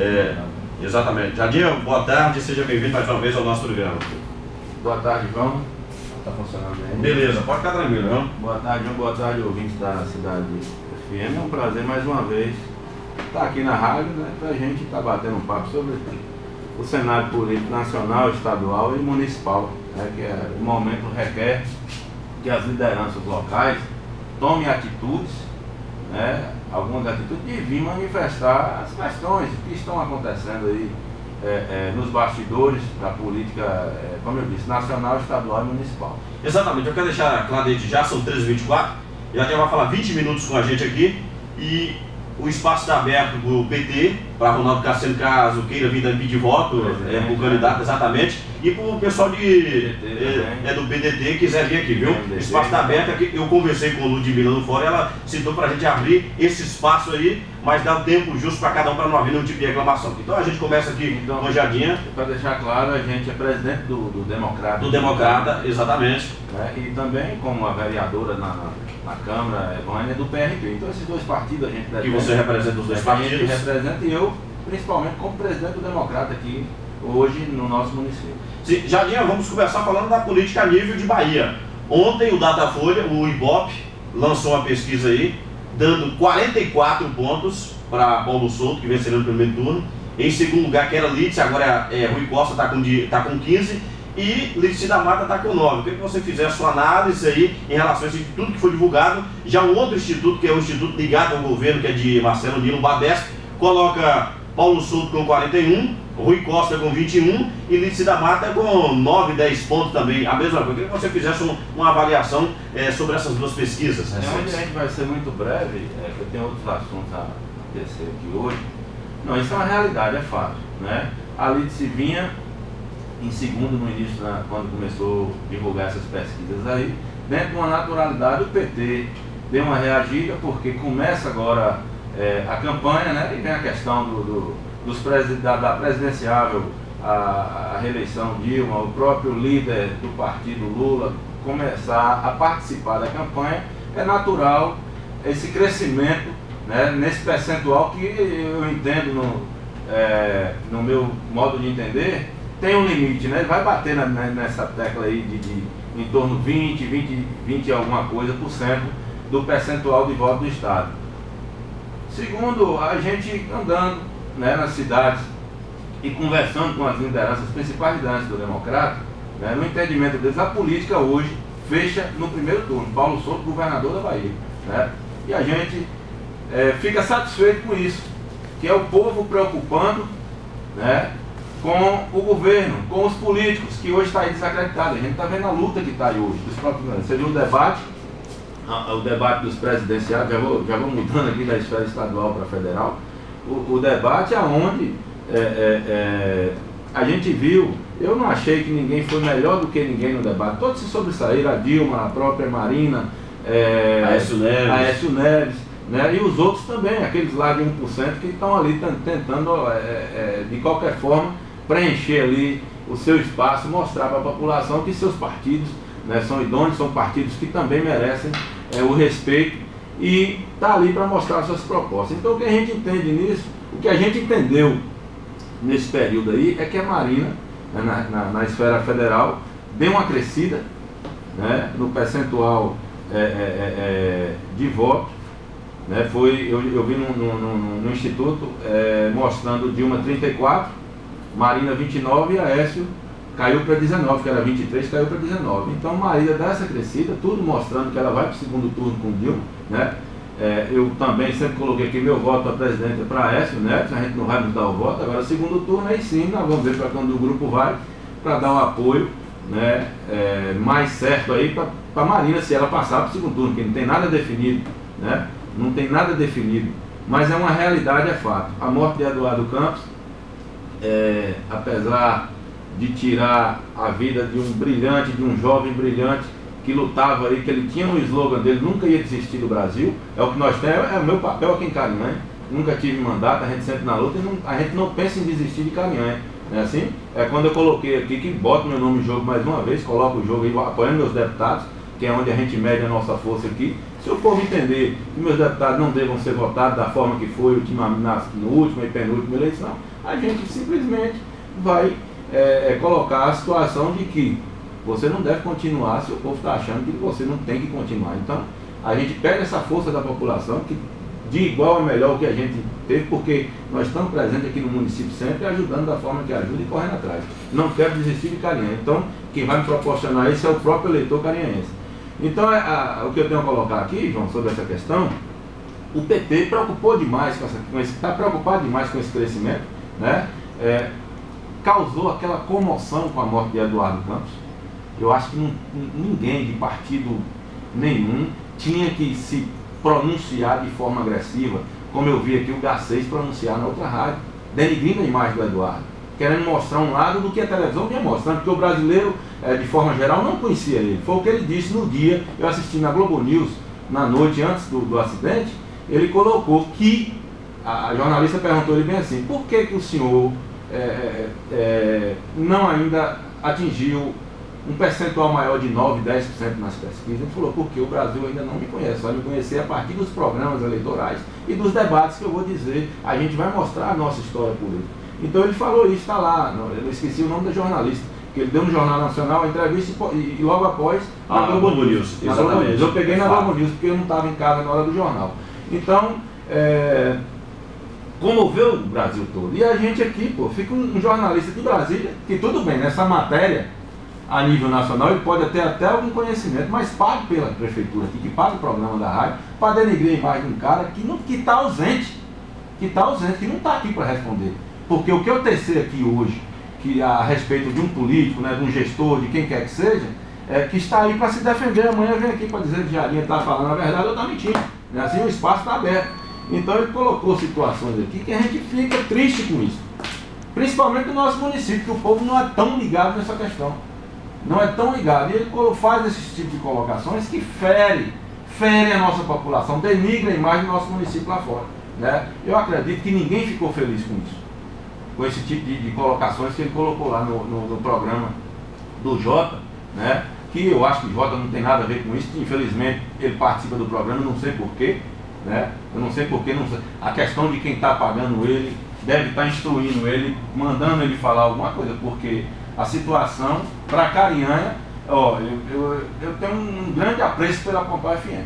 É, exatamente. Jadinha, boa tarde, seja bem-vindo mais uma vez ao nosso programa. Boa tarde, João. Está funcionando bem? Beleza, pode ficar tranquilo, não? Boa tarde, João. Boa tarde, ouvintes da cidade FM. É um prazer mais uma vez estar aqui na rádio, né, para a gente estar batendo um papo sobre o cenário político nacional, estadual e municipal, né, que é, o momento requer que as lideranças locais tomem atitudes, né, algumas atitudes de vir manifestar as questões que estão acontecendo aí é, é, nos bastidores da política, é, como eu disse, nacional, estadual e municipal. Exatamente, eu quero deixar claro desde já, são 13h24, já vai falar 20 minutos com a gente aqui e o espaço está aberto para o PT, para Ronaldo Cassiano caso queira vir pedir voto, é, para o candidato, exatamente, e para o pessoal de, é, é, do PDT quiser vir aqui, viu? O espaço está aberto aqui. Eu conversei com o Ludmilla no fora, ela citou para a gente abrir esse espaço aí, mas dá o tempo justo para cada um para não haver nenhum tipo de reclamação. Então a gente começa aqui então, com Jardinha. Para deixar claro, a gente é presidente do, do Democrata. Do Democrata, exatamente. Né? E também como a vereadora na, na, na Câmara, Evânia, é do PRP. Então esses dois partidos a gente Que você representa os dois partidos. A gente representa e eu, principalmente, como presidente do Democrata aqui hoje no nosso município. Sim, Jardinha, vamos começar falando da política a nível de Bahia. Ontem o Datafolha, o IBOP, lançou uma pesquisa aí, dando 44 pontos para Paulo Souto, que venceu no primeiro turno. Em segundo lugar, que era Lídice, agora é, Rui Costa está com, tá com 15. E Lídice da Mata está com 9. Eu queria que você fizesse a sua análise aí em relação a esse tudo que foi divulgado. Já um outro instituto, que é o instituto ligado ao governo, que é de Marcelo Nilo Badesco, coloca Paulo Souto com 41, Rui Costa com 21 e Lídice da Mata com 9, 10 pontos também. A mesma coisa. Eu queria que você fizesse um, uma avaliação é, sobre essas duas pesquisas. É, a gente vai ser muito breve, é, eu tenho outros assuntos a descer aqui hoje. Não, isso é uma realidade, é fato. Né? A Lídice vinha em segundo no início, na, quando começou a divulgar essas pesquisas aí, dentro de uma naturalidade, o PT deu uma reagida, porque começa agora é, a campanha, né? E vem a questão do, do dos da, da presidenciável, a, a reeleição Dilma, o próprio líder do partido Lula começar a participar da campanha, é natural esse crescimento né, nesse percentual que eu entendo no, é, no meu modo de entender, tem um limite, né? Vai bater na, nessa tecla aí de, de em torno de 20, 20, 20 alguma coisa por cento do percentual de voto do Estado. Segundo, a gente andando né, nas cidades e conversando com as lideranças, as principais lideranças do Democrata, né, no entendimento deles, a política hoje fecha no primeiro turno. Paulo Souto, governador da Bahia. Né? E a gente é, fica satisfeito com isso, que é o povo preocupando né, com o governo, com os políticos, que hoje está aí desacreditado. A gente está vendo a luta que está aí hoje, Você viu o debate o debate dos presidenciais, já vou, já vou mudando aqui da esfera estadual para federal, o, o, debate aonde é, é, é, a gente viu, eu não achei que ninguém foi melhor do que ninguém no debate, todos se sobressaíram, a Dilma, a própria Marina, é, Aécio Neves, Aécio Neves né, e os outros também, aqueles lá de 1% que estão ali tentando, é, é, de qualquer forma, preencher ali o seu espaço, mostrar para a população que seus partidos né, são idôneos, são partidos que também merecem é, o respeito e está ali para mostrar suas propostas. Então o que a gente entende nisso, o que a gente entendeu nesse período aí é que a Marina, né, na, na, na, esfera federal, deu uma crescida né, no percentual é, é, é, é de voto. Né, foi, eu, eu vi no, no, no, Instituto é, mostrando Dilma 34, Marina 29 e Aécio caiu para 19, que era 23, caiu para 19. Então Marília dá essa crescida, tudo mostrando que ela vai para o segundo turno com Dilma, né? É, eu também sempre coloquei que meu voto para presidente é para Aécio Neves, a gente não vai nos dar o voto, agora segundo turno aí sim, nós vamos ver para quando o grupo vai, para dar um apoio né, é, mais certo aí para a Marina se ela passar para o segundo turno, que não tem nada definido, né? Não tem nada definido. Mas é uma realidade, é fato. A morte de Eduardo Campos, é, apesar de tirar a vida de um brilhante, de um jovem brilhante que lutava aí, que ele tinha um slogan dele, nunca ia desistir do Brasil, é o que nós temos, é o meu papel aqui em Caminhã, nunca tive mandato, a gente sempre na luta e não, a gente não pensa em desistir de Caminhã, não é assim? É quando eu coloquei aqui que boto meu nome no jogo mais uma vez, coloco o jogo aí apoiando meus deputados, que é onde a gente mede a nossa força aqui. Se o povo entender que meus deputados não devam ser votados da forma que foi ultima, na, no último e penúltimo eleição, a gente simplesmente vai é, é, colocar a situação de que você não deve continuar se o povo está achando que você não tem que continuar. Então, a gente pega essa força da população, que de igual a melhor o que a gente teve, porque nós estamos presentes aqui no município sempre, ajudando da forma que ajuda e correndo atrás. Não quero desistir de Carinha. Então, quem vai me proporcionar isso é o próprio eleitor carinhense. Então, é, a, o que eu tenho a colocar aqui, João, sobre essa questão, o PT preocupou demais com essa, com esse, está preocupado demais com esse crescimento, né? É, causou aquela comoção com a morte de Eduardo Campos. Eu acho que não, ninguém de partido nenhum tinha que se pronunciar de forma agressiva, como eu vi aqui o Garcês pronunciar na outra rádio, denigrindo a imagem do Eduardo, querendo mostrar um lado do que a televisão vinha mostrando, porque o brasileiro, é, de forma geral, não conhecia ele. Foi o que ele disse no dia, eu assisti na Globo News, na noite antes do, do acidente, ele colocou que, a, a jornalista perguntou ele bem assim, por que, que o senhor é, é, é não ainda atingiu um percentual maior de 9, 10% nas pesquisas. Ele falou, porque o Brasil ainda não me conhece, vai me conhecer a partir dos programas eleitorais e dos debates que eu vou dizer. A gente vai mostrar a nossa história política. Então ele falou isso, está lá, eu esqueci o nome da jornalista, que ele deu no Jornal Nacional a entrevista e, e logo após ah, na Globo, Globo News. Globo News. Eu peguei na Globo News porque eu não estava em casa na hora do jornal. Então, é, comoveu o Brasil todo. E a gente aqui, pô, fica um, jornalista de Brasília, que tudo bem, nessa matéria a nível nacional, ele pode ter até algum conhecimento, mas pague pela prefeitura aqui, que pague o programa da rádio, para denegrir a imagem de um cara que está ausente, que está ausente, que não está aqui para responder. Porque o que eu tecei aqui hoje, que a respeito de um político, né, de um gestor, de quem quer que seja, é, que está aí para se defender, amanhã vem aqui para dizer que Jarinha está falando a verdade ou está mentindo. Né? Assim o espaço está aberto. Então ele colocou situações aqui que a gente fica triste com isso. Principalmente no nosso município, que o povo não é tão ligado nessa questão não é tão ligado. E ele faz esse tipo de colocações que fere, fere a nossa população, denigra a imagem do nosso município lá fora. Né? Eu acredito que ninguém ficou feliz com isso, com esse tipo de, de colocações que ele colocou lá no, no, no, programa do Jota, né? que eu acho que o Jota não tem nada a ver com isso, infelizmente ele participa do programa, não sei porquê, né? eu não sei porquê, não a questão de quem está pagando ele deve estar tá instruindo ele, mandando ele falar alguma coisa, porque a situação para Carinhanha, ó, eu, eu, eu, tenho um grande apreço pela Pampá FM.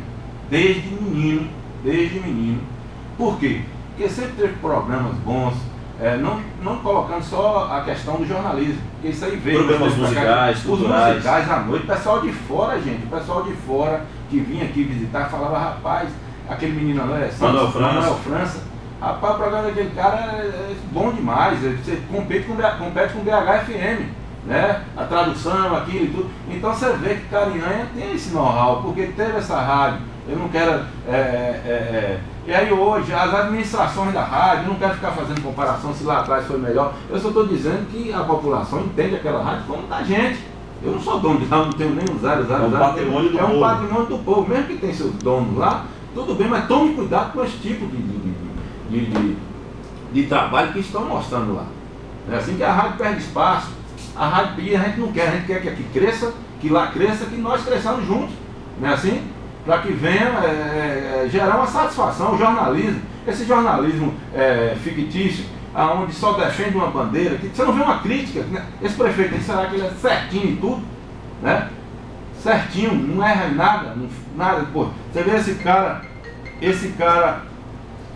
Desde menino, desde menino. Por quê? Porque sempre teve programas bons, é, não, não colocando só a questão do jornalismo, porque isso aí veio. Programas musicais, Os musicais à noite, o pessoal de fora, gente, o pessoal de fora que vinha aqui visitar falava, rapaz, aquele menino é Santos, Manuel França. Manuel França. Rapaz, o programa daquele cara é, é bom demais, você compete com, compete com BHFM né? a tradução, aquilo e tudo. Então você vê que Carinhanha tem esse know-how, porque teve essa rádio. Eu não quero. É, é, é, e aí hoje, as administrações da rádio, não quero ficar fazendo comparação se lá atrás foi melhor. Eu só estou dizendo que a população entende aquela rádio como da gente. Eu não sou dono de não tenho nem os áreas, áreas. É um patrimônio do é povo. um patrimônio do povo. Mesmo que tenha seus donos lá, tudo bem, mas tome cuidado com esse tipo de, de, de, de, trabalho que estão mostrando lá. É assim que a rádio perde espaço a rádio pedir, a gente não quer, a gente quer que aqui cresça, que lá cresça, que nós cresçamos juntos, não é assim? Para que venha é, é, gerar uma satisfação, o jornalismo, esse jornalismo é, fictício, onde só defende uma bandeira, que você não vê uma crítica, né? esse prefeito, será que ele é certinho em tudo? Né? Certinho, não erra em nada, não, nada, pô. Você vê esse cara, esse cara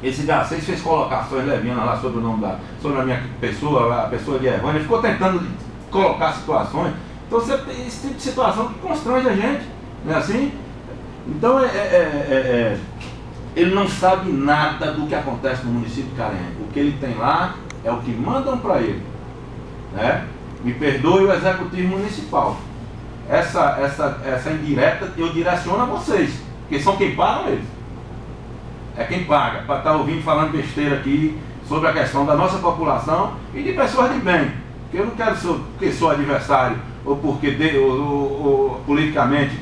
esse Garcês fez colocações levinas lá sobre o nome da, sobre a minha pessoa, a pessoa de Evânia, ficou tentando colocar situações. Então você tem esse tipo de situação que constrange a gente, não é assim? Então é, é, é, é, ele não sabe nada do que acontece no município de Carenha. O que ele tem lá é o que mandam para ele. Né? Me perdoe o executivo municipal. Essa, essa, essa indireta eu direciono a vocês, porque são quem pagam eles. É quem paga, para estar tá ouvindo falando besteira aqui sobre a questão da nossa população e de pessoas de bem. Porque eu não quero ser porque sou adversário ou porque de, ou, ou, ou, politicamente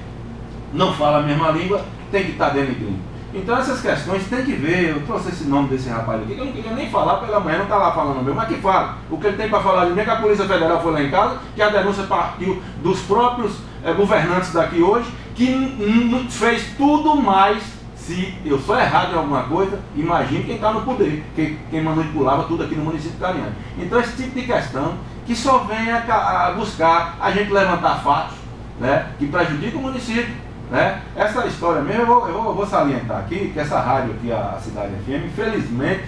não fala a mesma língua, tem que estar dentro de Então essas questões tem que ver, eu trouxe esse nome desse rapaz aqui, que eu não queria nem falar pela manhã, não está lá falando meu, mas que fala. O que ele tem para falar de mim é que a Polícia Federal foi lá em casa, que a denúncia partiu dos próprios é, governantes daqui hoje, que fez tudo mais Se eu sou errado em alguma coisa, imagine quem está no poder, quem, quem, manipulava tudo aqui no município de Cariano. Então esse tipo de questão que só vem a, a buscar a gente levantar fatos né, que prejudicam o município. Né? Essa história mesmo, eu vou, eu vou, salientar aqui, que essa rádio aqui, a Cidade FM, infelizmente,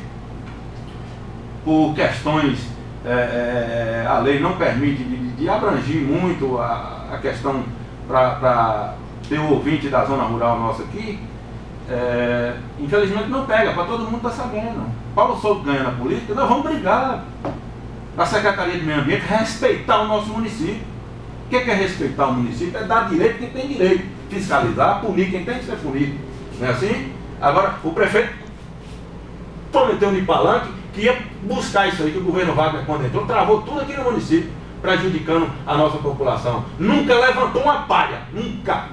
por questões, é, é, a lei não permite de, de abranger muito a, a questão para ter o ouvinte da zona rural nossa aqui, é, infelizmente não pega, para todo mundo está sabendo. Paulo Souto ganha na política, nós vamos brigar na Secretaria de Meio Ambiente, respeitar o nosso município. O que é, respeitar o município? É dar direito quem tem direito, fiscalizar, punir quem tem que ser punido. Não é assim? Agora, o prefeito prometeu de palanque que ia buscar isso aí que o governo Wagner, quando entrou, travou tudo aqui no município, prejudicando a nossa população. Nunca levantou uma palha, nunca,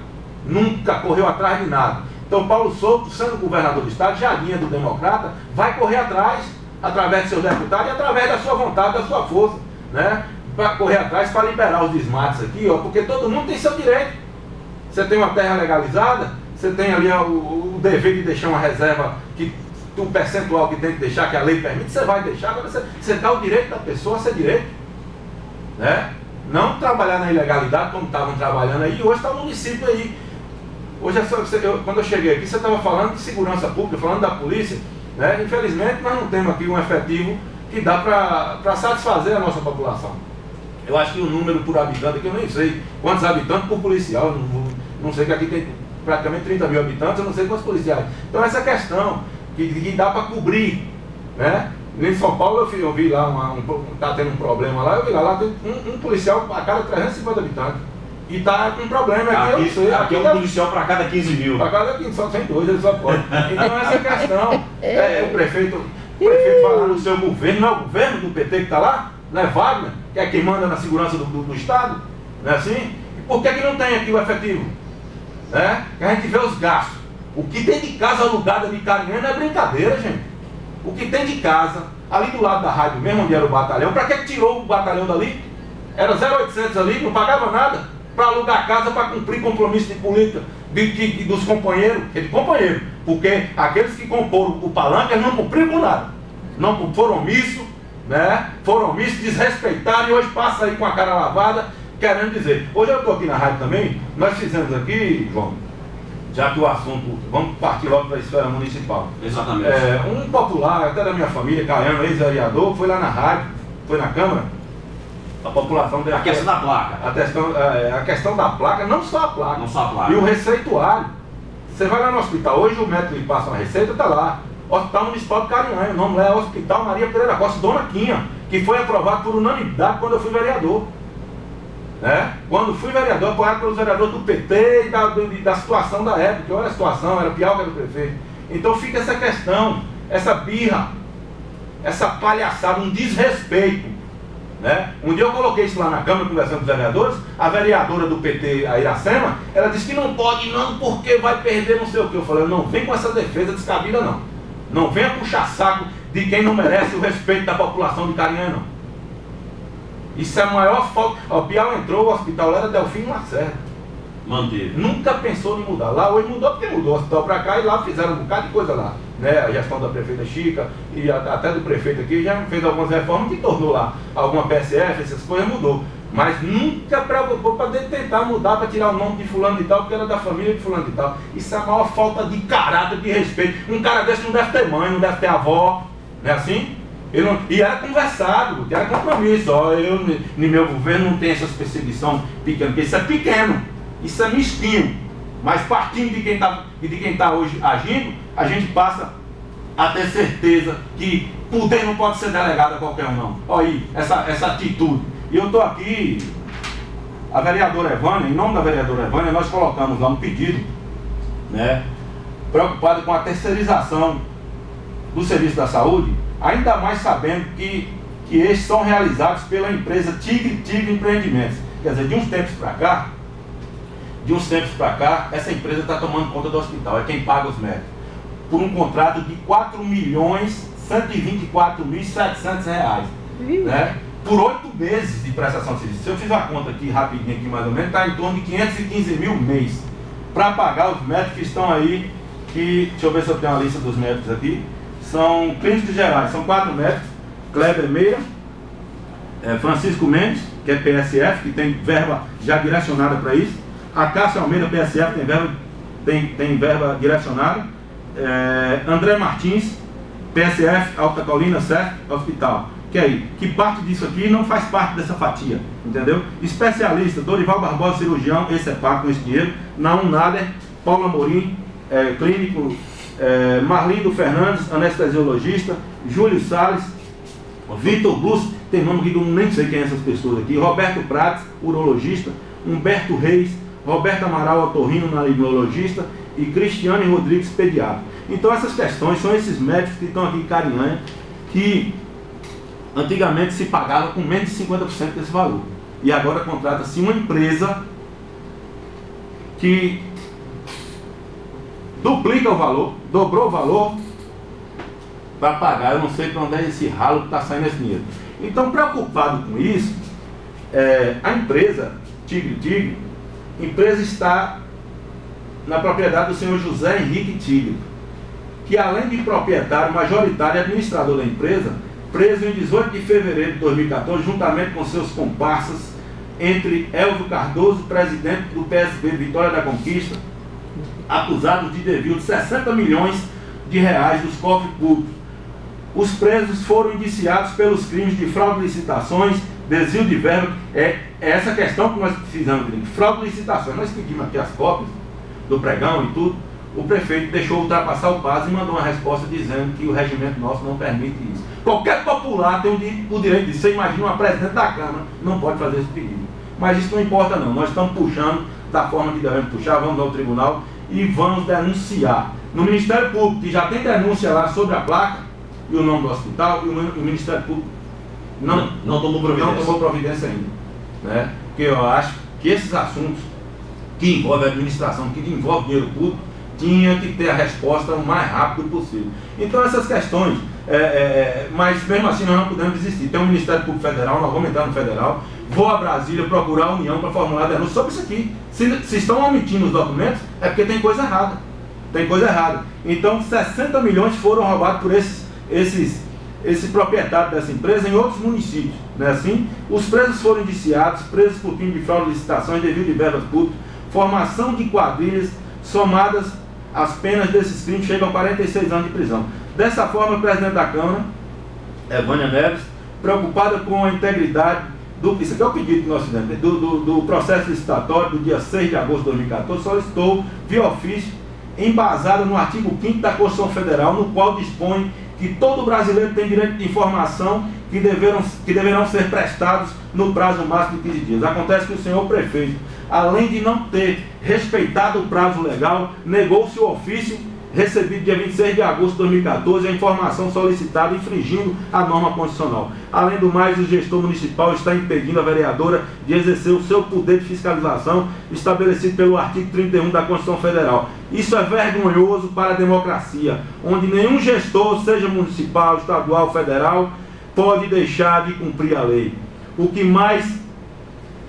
nunca correu atrás de nada. Então, Paulo Souto, sendo governador do estado, Jardinha do Democrata, vai correr atrás, através de seus deputados e através da sua vontade, da sua força, né? Para correr atrás, para liberar os desmates aqui, ó, porque todo mundo tem seu direito. Você tem uma terra legalizada, você tem ali o, o dever de deixar uma reserva que o percentual que tem que deixar, que a lei permite, você vai deixar, agora você, você dá o direito da pessoa a ser direito. Né? Não trabalhar na ilegalidade como estavam trabalhando aí, hoje está o município aí Hoje, é eu, quando eu cheguei aqui, você estava falando de segurança pública, falando da polícia. Né? Infelizmente, nós não temos aqui um efetivo que dá para satisfazer a nossa população. Eu acho que o número por habitante, que eu nem sei quantos habitantes por policial, não, não sei que aqui tem praticamente 30 mil habitantes, eu não sei quantos policiais. Então essa questão que, que dá para cobrir, né? Em São Paulo eu vi, eu vi lá, uma, um, tá tendo um problema lá, eu vi lá, lá tem um, um policial a cada 350 habitantes. E tá com problema aqui. Aqui, sei, aqui, aqui é um policial para cada 15 mil. Para cada 15, só tem dois, ele só pode. Então essa questão, é, o prefeito, o prefeito vai lá no seu governo, não é o governo do PT que está lá, não é Wagner, que é quem manda na segurança do, do, do Estado, não é assim? E por que, que não tem aqui o efetivo? Né? Que a gente vê os gastos. O que tem de casa alugada de carinha não é brincadeira, gente. O que tem de casa, ali do lado da rádio mesmo, onde era o batalhão, para que tirou o batalhão dali? Era 0800 ali, não pagava nada para alugar casa para cumprir compromisso de política de, de, de, dos companheiros, de companheiro, porque aqueles que comporam o palanque não cumpriram com nada, não foram omissos, né? foram omissos, desrespeitaram e hoje passa aí com a cara lavada, querendo dizer. Hoje eu estou aqui na rádio também, nós fizemos aqui, João, já que o assunto, vamos partir logo para a esfera municipal. Exatamente. É, um popular, até da minha família, Caiano, ex-vereador, foi lá na rádio, foi na Câmara, a população A questão da placa. A questão, é, a questão da placa, não só a placa. Não só a placa. E o receituário. Você vai lá no hospital, hoje o médico lhe passa uma receita, está lá. Hospital Municipal de Carinhã, o nome lá é Hospital Maria Pereira Costa, Dona Quinha, que foi aprovado por unanimidade quando eu fui vereador. Né? Quando fui vereador, apoiado pelos vereadores do PT e da, da situação da época, olha a situação, era pior que era o prefeito. Então fica essa questão, essa birra, essa palhaçada, um desrespeito né? Um dia eu coloquei isso lá na Câmara, conversando com os vereadores, a vereadora do PT, a Iracema, ela disse que não pode não, porque vai perder não sei o que. Eu falei, não vem com essa defesa descabida não. Não venha puxar saco de quem não merece o respeito da população de Carinhã, não. Isso é a maior falta. O Piau entrou, o hospital era Delfim Lacerda. Manteve. Nunca pensou em mudar. Lá hoje mudou porque mudou o hospital para cá e lá fizeram um bocado de coisa lá né, a gestão da prefeita Chica e até do prefeito aqui já fez algumas reformas que tornou lá alguma PSF, essas coisas mudou. Mas nunca preocupou para tentar mudar, para tirar o nome de fulano e tal, porque era da família de fulano e tal. Isso é a maior falta de caráter, de respeito. Um cara desse não deve ter mãe, não deve ter avó, não é assim? Não, e era conversado, era compromisso. Ó, eu, no meu governo não tem essas perseguição pequena, porque isso é pequeno, isso é mesquinho. Mas partindo de quem está tá hoje agindo, a gente passa a ter certeza que poder não pode ser delegado a qualquer um, não. Olha aí, essa, essa atitude. E eu estou aqui, a vereadora Evânia, em nome da vereadora Evânia, nós colocamos lá um pedido, né, preocupado com a terceirização do serviço da saúde, ainda mais sabendo que, que estes são realizados pela empresa Tigre Tigre Empreendimentos. Quer dizer, de uns tempos para cá, de uns tempos para cá, essa empresa está tomando conta do hospital, é quem paga os médicos. Por um contrato de 4 milhões 124 mil 700 reais. Né? Por oito meses de prestação de serviço. Se eu fizer a conta aqui rapidinho, aqui mais ou menos, está em torno de 515 mil mês. Para pagar os médicos que estão aí que, deixa eu ver se eu tenho uma lista dos médicos aqui, são clínicos gerais, são quatro médicos, Kleber Meira, é, Francisco Mendes, que é PSF, que tem verba já direcionada para isso, a Cássia Almeida, PSF, tem verba, tem, tem verba direcionada, é, André Martins, PSF, Alta Colina, CEF, Hospital. Que aí, que parte disso aqui não faz parte dessa fatia, entendeu? Especialista, Dorival Barbosa, cirurgião, esse é pago com esse dinheiro. Naum Nader, Paulo Amorim, é, clínico, é, Marlindo Fernandes, anestesiologista, Júlio Salles, Vitor Bus, tem nome que eu nem sei quem é essas pessoas aqui, Roberto Prates, urologista, Humberto Reis, Roberto Amaral, otorrino, narinologista e Cristiane Rodrigues, pediatra. Então essas questões são esses médicos que estão aqui em Carinhanha, que antigamente se pagava com menos de 50% desse valor. E agora contrata-se uma empresa que duplica o valor, dobrou o valor para pagar. Eu não sei para onde é esse ralo que está saindo esse dinheiro. Então, preocupado com isso, é, a empresa, Tigre Tigre, empresa está na propriedade do senhor José Henrique Tigre, que além de proprietário, majoritário e administrador da empresa, preso em 18 de fevereiro de 2014, juntamente com seus comparsas, entre Elvio Cardoso, presidente do PSB Vitória da Conquista, acusados de desvio de 60 milhões de reais dos cofres públicos. Os presos foram indiciados pelos crimes de fraude de licitações, desvio de verba. É, é essa questão que nós fizemos, fraude de licitações. Nós pedimos aqui as cópias do pregão e tudo. O prefeito deixou ultrapassar o prazo e mandou uma resposta dizendo que o regimento nosso não permite isso. Qualquer popular tem o direito de Você imagina uma presidente da Câmara, não pode fazer esse pedido. Mas isso não importa não. Nós estamos puxando da forma que devemos puxar, vamos ao tribunal e vamos denunciar. No Ministério Público, que já tem denúncia lá sobre a placa e o nome do hospital, e o Ministério Público não, não, não tomou providência. Não tomou providência ainda. Né? Porque eu acho que esses assuntos que envolvem a administração, que envolvem dinheiro público, tinha que ter a resposta o mais rápido possível. Então essas questões, é, é, é, mas mesmo assim nós não podemos desistir. Tem um Ministério Público Federal, nós vamos entrar no federal, vou a Brasília procurar a União para formular denúncia sobre isso aqui. Se, se estão omitindo os documentos, é porque tem coisa errada. Tem coisa errada. Então 60 milhões foram roubados por esses, esses, esse proprietário dessa empresa em outros municípios. Não é assim? Os presos foram indiciados, presos por crime de fraude de licitações, devido de verbas públicas, formação de quadrilhas, somadas as penas desses crimes chegam a 46 anos de prisão. Dessa forma, o presidente da Câmara, Evânia Neves, preocupada com a integridade do. Isso aqui é o pedido que nós fizemos, do, do, do processo licitatório do dia 6 de agosto de 2014, solicitou, via ofício, embasada no artigo 5 da Constituição Federal, no qual dispõe que todo brasileiro tem direito de informação que, deverão, que deverão ser prestados no prazo máximo de 15 dias. Acontece que o senhor prefeito, além de não ter respeitado o prazo legal, negou-se o ofício recebido dia 26 de agosto de 2014 a informação solicitada infringindo a norma constitucional. Além do mais, o gestor municipal está impedindo a vereadora de exercer o seu poder de fiscalização estabelecido pelo artigo 31 da Constituição Federal. Isso é vergonhoso para a democracia, onde nenhum gestor, seja municipal, estadual, federal, pode deixar de cumprir a lei. O que mais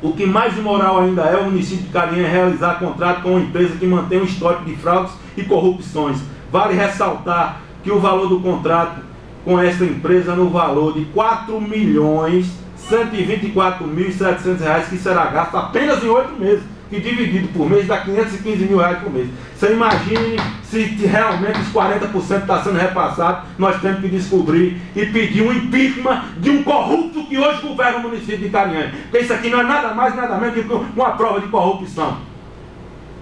o que mais imoral ainda é o município de Carinha realizar contrato com uma empresa que mantém um histórico de fraudes e corrupções. Vale ressaltar que o valor do contrato com esta empresa no valor de 4 milhões 124.700 reais que será gasto apenas em oito meses que dividido por mês dá 515 mil reais por mês. Você imagine se realmente os 40% está sendo repassado, nós temos que descobrir e pedir um impeachment de um corrupto que hoje governa o município de Carinhã. Porque isso aqui não é nada mais, nada menos do que uma prova de corrupção.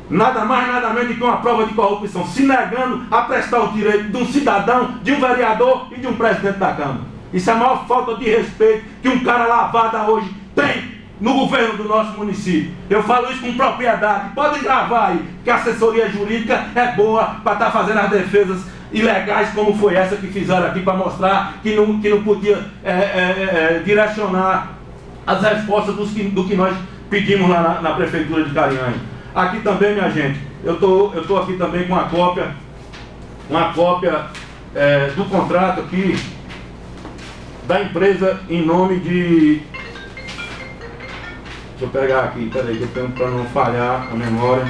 Nada mais, nada menos do que uma prova de corrupção, se negando a prestar o direito de um cidadão, de um vereador e de um presidente da Câmara. Isso é a maior falta de respeito que um cara lavado hoje tem no governo do nosso município. Eu falo isso com propriedade. Podem gravar aí, que a assessoria jurídica é boa para estar tá fazendo as defesas ilegais como foi essa que fizeram aqui para mostrar que não, que não podia é, é, é, é direcionar as respostas dos que, do que nós pedimos lá na, na prefeitura de Carinhanha. Aqui também, minha gente, eu tô, estou tô aqui também com uma cópia, uma cópia é, do contrato aqui da empresa em nome de Deixa eu pegar aqui, peraí, que eu tenho para não falhar a memória.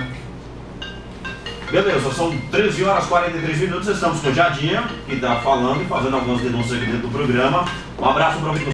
Beleza, são 13 horas e 43 minutos, estamos com o Jadinha, que está falando e fazendo algumas denúncias aqui dentro do programa. Um abraço para o